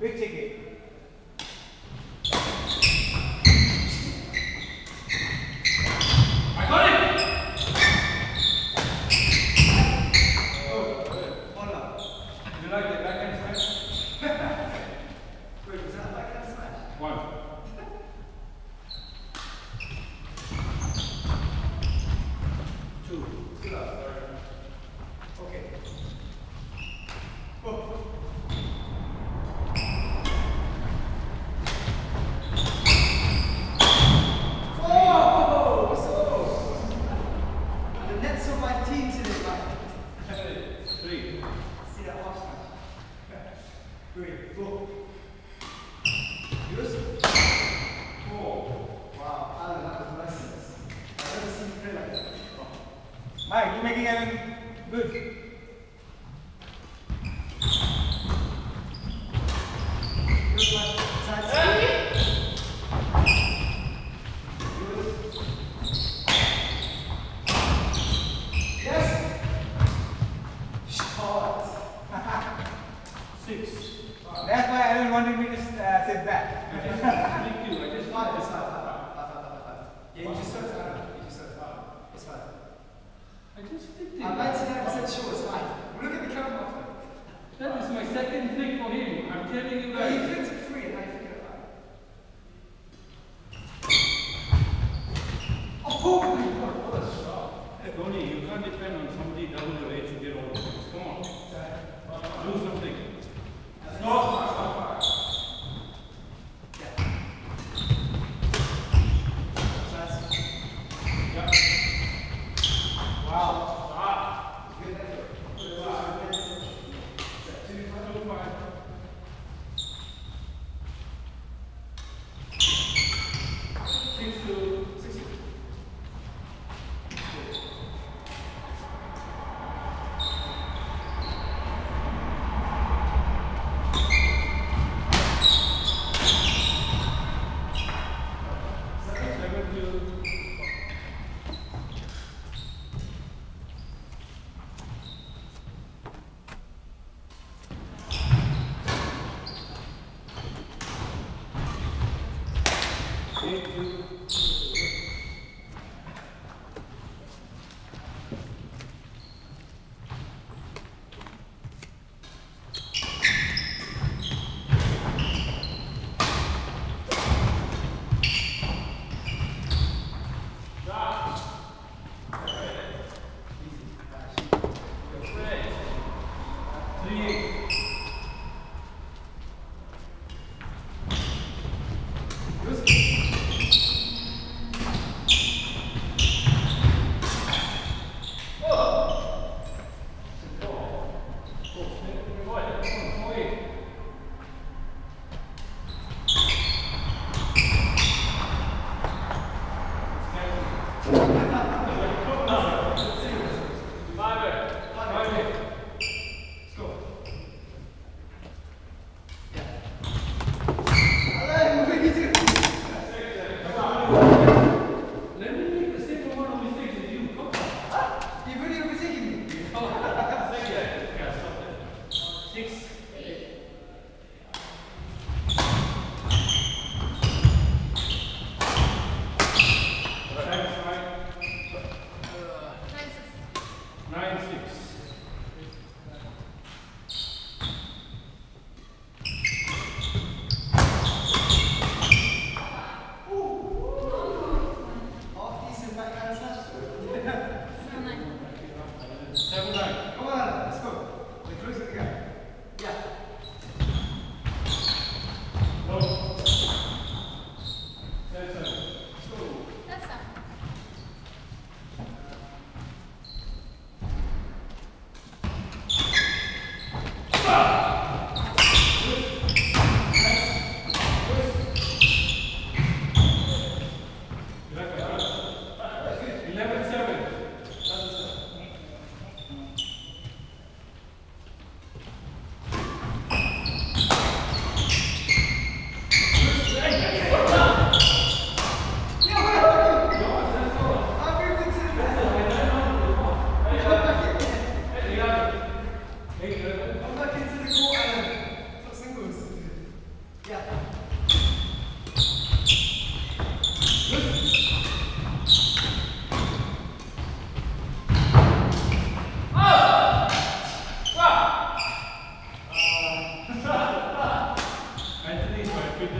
Big ticket. Me to uh, sit back. Thank you. I just Five, it's five, five, five, five, five, five. Yeah, you just served Allen. You just served five. It's five. I just flipped it. I'm 99% sure it's five. Look at the camera. That is my second flick for him. I'm telling you No, you guys. flipped it three and now you flipped it five. Oh my god, what a shot. Tony, you can't depend on somebody down the way to get all the points. Come on.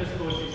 pescoço.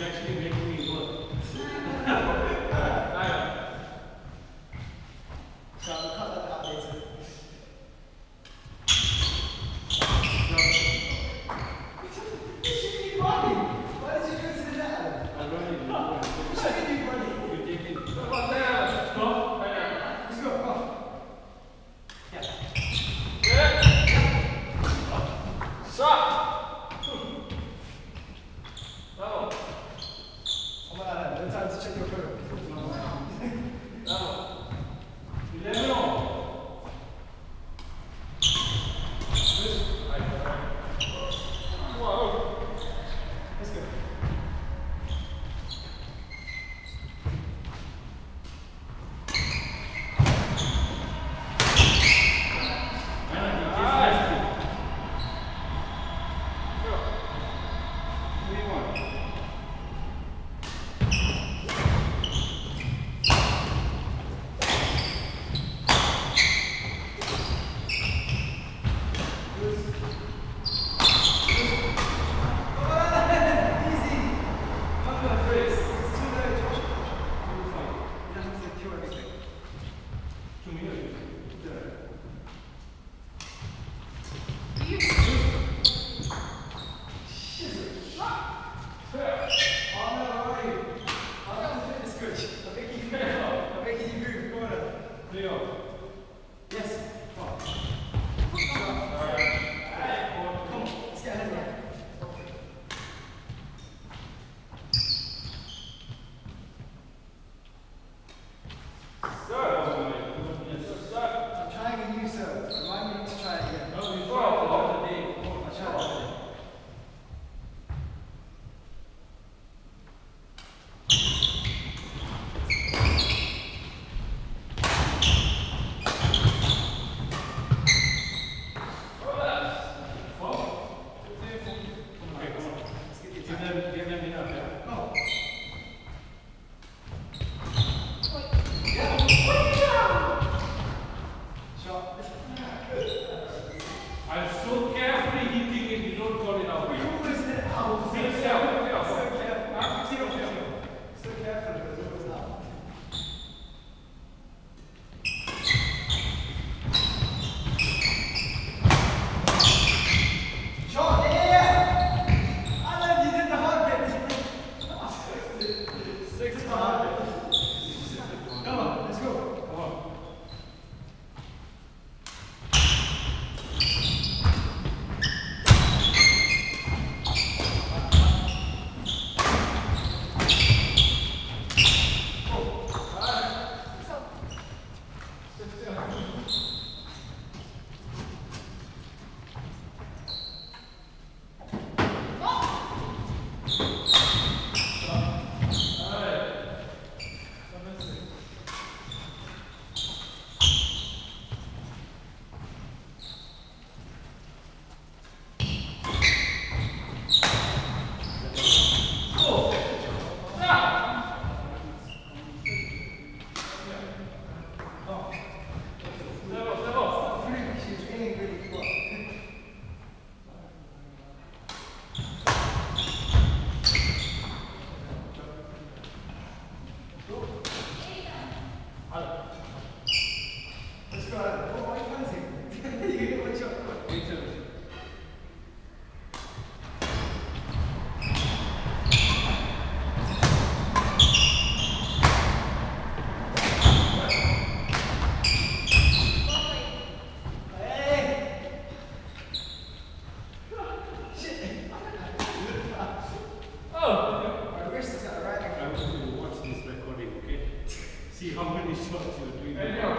Shots doing. Hey,